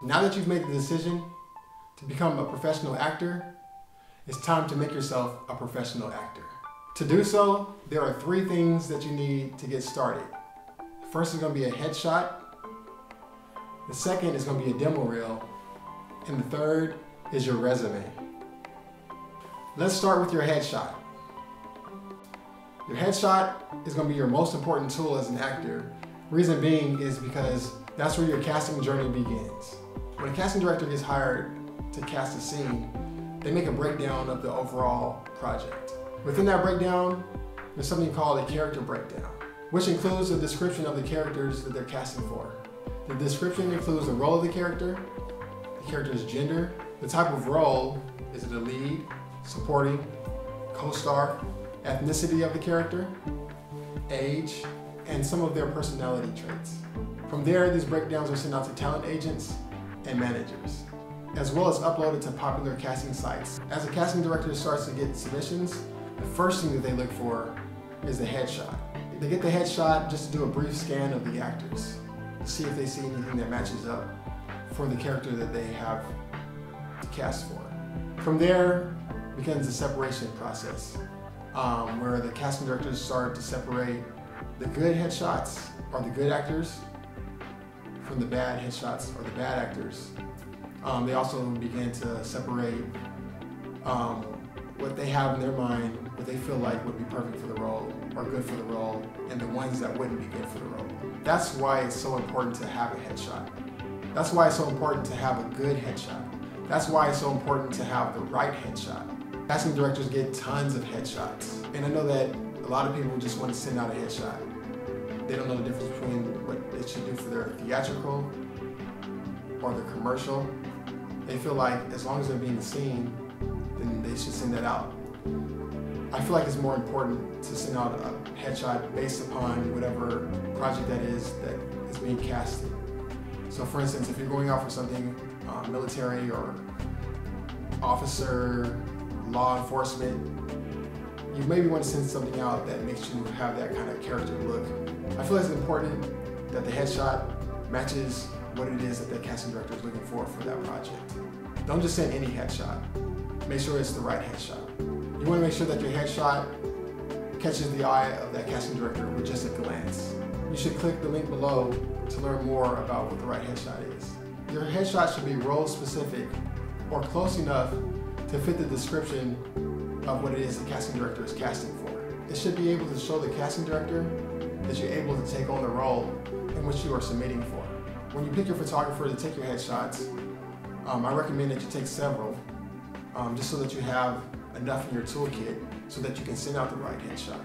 Now that you've made the decision to become a professional actor, it's time to make yourself a professional actor. To do so, there are three things that you need to get started. First is going to be a headshot. The second is going to be a demo reel. And the third is your resume. Let's start with your headshot. Your headshot is going to be your most important tool as an actor. Reason being is because that's where your casting journey begins. When a casting director gets hired to cast a scene, they make a breakdown of the overall project. Within that breakdown, there's something called a character breakdown, which includes a description of the characters that they're casting for. The description includes the role of the character, the character's gender, the type of role, is it a lead, supporting, co-star, ethnicity of the character, age, and some of their personality traits. From there, these breakdowns are sent out to talent agents and managers, as well as uploaded to popular casting sites. As a casting director starts to get submissions, the first thing that they look for is the headshot. They get the headshot just to do a brief scan of the actors, to see if they see anything that matches up for the character that they have to cast for. From there begins the separation process, um, where the casting directors start to separate the good headshots or the good actors from the bad headshots or the bad actors. Um, they also begin to separate um, what they have in their mind, what they feel like would be perfect for the role or good for the role, and the ones that wouldn't be good for the role. That's why it's so important to have a headshot. That's why it's so important to have a good headshot. That's why it's so important to have the right headshot. Casting directors get tons of headshots. And I know that a lot of people just want to send out a headshot. They don't know the difference between what they should do for their theatrical or their commercial. They feel like as long as they're being seen, then they should send that out. I feel like it's more important to send out a headshot based upon whatever project that is that is being casted. So for instance, if you're going out for something uh, military or officer, law enforcement, you maybe want to send something out that makes you have that kind of character look. Feel it's important that the headshot matches what it is that the casting director is looking for for that project. Don't just send any headshot. Make sure it's the right headshot. You want to make sure that your headshot catches the eye of that casting director with just a glance. You should click the link below to learn more about what the right headshot is. Your headshot should be role specific or close enough to fit the description of what it is the casting director is casting for. It should be able to show the casting director that you're able to take on the role in which you are submitting for. When you pick your photographer to take your headshots, um, I recommend that you take several, um, just so that you have enough in your toolkit so that you can send out the right headshot.